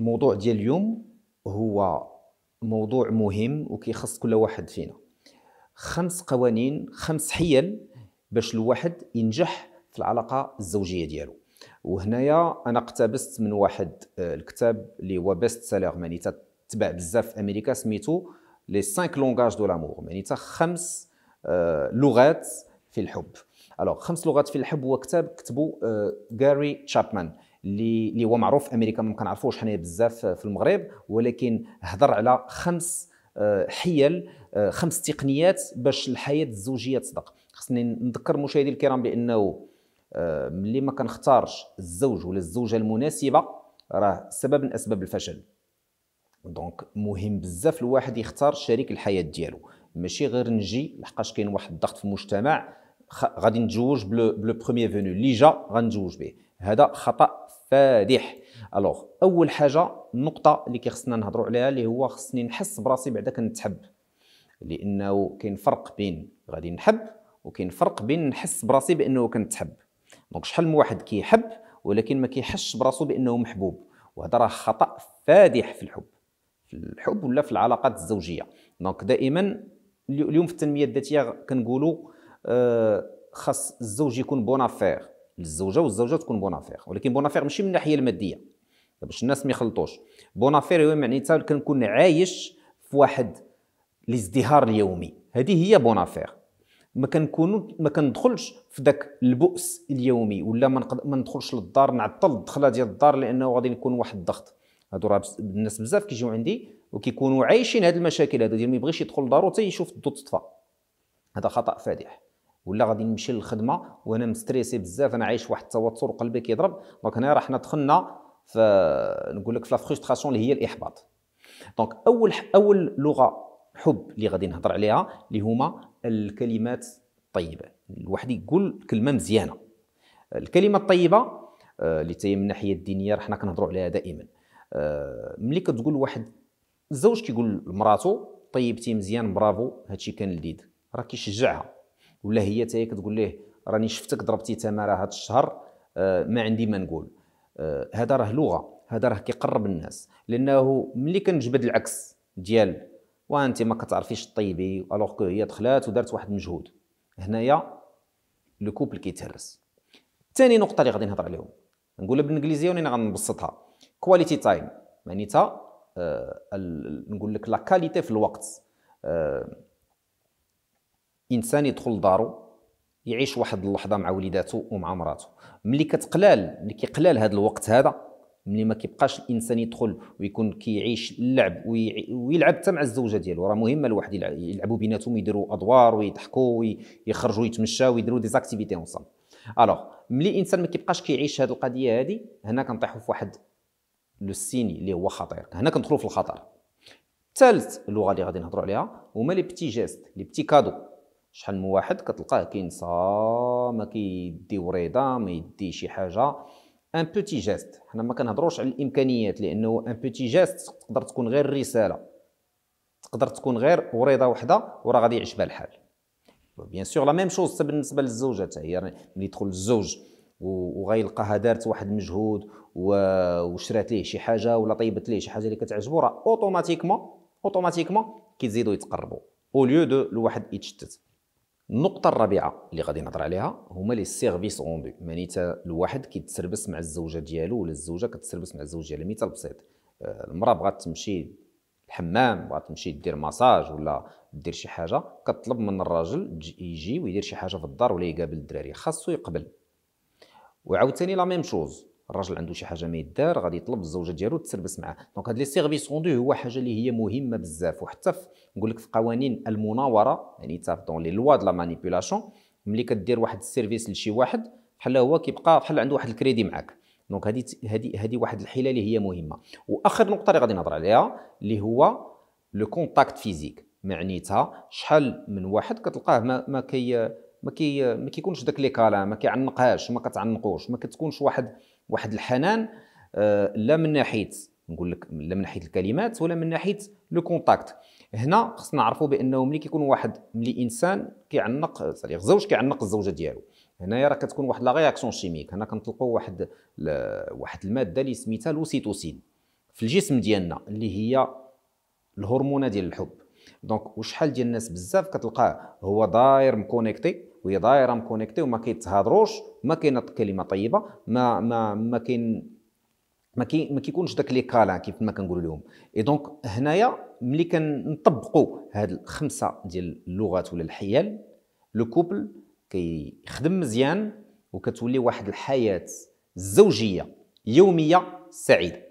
الموضوع ديال اليوم هو موضوع مهم وكيخص كل واحد فينا. خمس قوانين خمس حيل باش الواحد ينجح في العلاقة الزوجية ديالو. وهنايا أنا اقتبست من واحد آه، الكتاب اللي هو best seller يعني تباع بزاف في أمريكا سميتو les 5 langages de l'amour يعني خمس آه، لغات في الحب. alors خمس لغات في الحب هو كتاب كتبو غاري تشابمان اللي هو معروف في أمريكا ما كنعرفوش حنايا بزاف في المغرب ولكن هضر على خمس آه، حيل آه، خمس تقنيات باش الحياة الزوجية تصدق. خصني نذكر المشاهدين الكرام بأنه آه، ملي ما كنختارش الزوج ولا الزوجة المناسبة راه سبب من أسباب الفشل. دونك مهم بزاف الواحد يختار شريك الحياة ديالو. ماشي غير نجي لحقاش كاين واحد الضغط في المجتمع غادي نتزوج ب le ب le premier venu اللي جا غنتزوج به. هذا خطأ فادح. alors أول حاجة النقطة اللي كيخصنا نهضروا عليها اللي هو خصني نحس براسي بعدا كنتحب. لأنه كاين فرق بين غادي نحب وكاين فرق بين نحس براسي بأنه كنتحب. donc شحال من واحد كيحب ولكن ما كيحسش براسو بأنه محبوب. وهذا راه خطأ فادح في الحب. في الحب ولا في العلاقات الزوجية. donc دائما اليوم في التنمية الذاتية كنقولوا آه، خاص الزوج يكون bonne affaire للزوجة والزوجة تكون bonne affaire. ولكن bonne affaire ماشي من الناحية المادية. باش الناس ما يخلطوش. bonne affaire هو معناتها كنكون عايش في واحد الازدهار اليومي. هذه هي bonne affaire. ما كنكونوا ما كندخلش في ذاك البؤس اليومي ولا ما, ندخلش للدار نعطل الدخلة ديال الدار لأنه غادي يكون واحد الضغط. هادو راه الناس بزاف كيجيو عندي وكيكونوا عايشين هاد المشاكل هادو ديال ما يبغيش يدخل لدارو حتى يشوف الضوء تطفى. هذا خطأ فادح. ولا غادي نمشي للخدمة وأنا مستريسي بزاف أنا عايش واحد التوتر وقلبي كيضرب. donc هنا راه حنا دخلنا في نقول لك في la frustration اللي هي الإحباط. donc أول أول لغة حب اللي غادي نهضر عليها اللي هما الكلمات الطيبة. الواحد يقول كلمة مزيانة. الكلمة الطيبة آه، اللي تي من الناحية الدينية راه حنا كنهضروا عليها دائما. آه، ملي كتقول واحد الزوج كيقول لمراتو طيبتي مزيان برافو هادشي كان لذيذ. راه كيشجعها. ولا هي حتى كتقول ليه راني شفتك ضربتي تماره هذا الشهر آه، ما عندي ما نقول. آه، هذا راه لغة هذا راه كيقرب الناس. لأنه ملي كنجبد العكس ديال وانت ما كتعرفيش طيبي alors que هي دخلات ودارت واحد المجهود هنايا le couple كيتهرس. ثاني نقطة اللي غادي نهضر عليهم. نقولها بالإنجليزية وني غنبسطها quality time معناتها آه نقول لك la qualité في الوقت. آه إنسان يدخل لدارو يعيش واحد اللحظة مع وليداتو ومع مراته ملي كتقلال ملي كيقلال هذا الوقت هذا ملي ما كيبقاش الإنسان يدخل ويكون كيعيش اللعب ويلعب حتى مع الزوجة ديالو. راه مهم الواحد يلعبوا بيناتهم يديروا أدوار ويضحكوا ويخرجوا يتمشاو ويديروا des activités ensemble alors ملي الانسان ما كيبقاش كيعيش هذه القضية هذه هنا كنطيحوا في واحد le signe اللي هو خطير. هنا كندخلوا في الخطر. ثالث اللغة اللي غادي نهضروا عليها هما les petits gestes les petits cadeaux شحال من واحد كتلقاه كينسى ما كيدي وريضه ما يدي شي حاجة. un petit geste حنا ما كنهضروش على الإمكانيات لأنه un petit geste تقدر تكون غير رسالة. تقدر تكون غير وريضه وحدة وراه غادي يعيش بها الحال. bien sûr la même chose بالنسبة للزوجه حتى هي ملي يدخل الزوج وغيلقاها دارت واحد المجهود وشرات ليه شي حاجة ولا طيبت ليه شي حاجة اللي كتعجبو راه automatiquement automatiquement كيزيدوا يتقربوا au lieu de الواحد يتشتت. النقطة الرابعة اللي غادي نهضر عليها هما les services rendus. معناتها الواحد كيتسربس مع الزوجة ديالو ولا الزوجة كتسربس مع الزوج ديالها. مثال بسيط آه، المرأة بغات تمشي الحمام بغات تمشي دير ماساج ولا دير شي حاجة كطلب من الراجل يجي ويدير شي حاجة في الدار ولا يقابل الدراري خاصو يقبل. وعاوتاني la même chose الراجل عنده شي حاجة ما يدار غادي يطلب الزوجة ديالو تسربس معاه. donc هاد les services rendus هو حاجة اللي هي مهمة بزاف. وحتى نقول لك في قوانين المناورة يعني حتى dans les lois de la manipulation ملي كدير واحد ال service لشي واحد بحال هو كيبقى بحال عنده واحد الكريدي معاك. donc هذه هذه هذه واحد الحيلة اللي هي مهمة. وآخر نقطة اللي غادي نهضر عليها اللي هو le contact physique معنيتها شحال من واحد كتلقاه ما, ما كي ما كي ما كيكونش داك les câlins ما كيعنقهاش ما كتعنقوش ما كتكونش واحد واحد الحنان آه، لا من ناحيه نقول لك لا من ناحية الكلمات ولا من ناحية le contact هنا خصنا نعرفوا بأنه ملي كيكون واحد ملي إنسان كيعنق الزوج كيعنق الزوجة ديالو. هنايا راه كتكون واحد la réaction chimique هنا كنطلقوا واحد واحد المادة اللي سميتها l'ocytocine في الجسم ديالنا اللي هي الهرمونة ديال الحب. donc وشحال ديال الناس بزاف كتلقاه هو داير م connecté وهي دايرة م connecté وما كيتهادروش ما كاينة كلمة طيبة ما ما ما كاين ما كي ما كيكونش داك les câlins كيف ما كنقولوا لهم. اي donc هنايا ملي كنطبقوا هاد الخمسة ديال اللغات ولا الحيل لو كوبل كيخدم مزيان وكتولي واحد الحياة زوجية يومية سعيدة.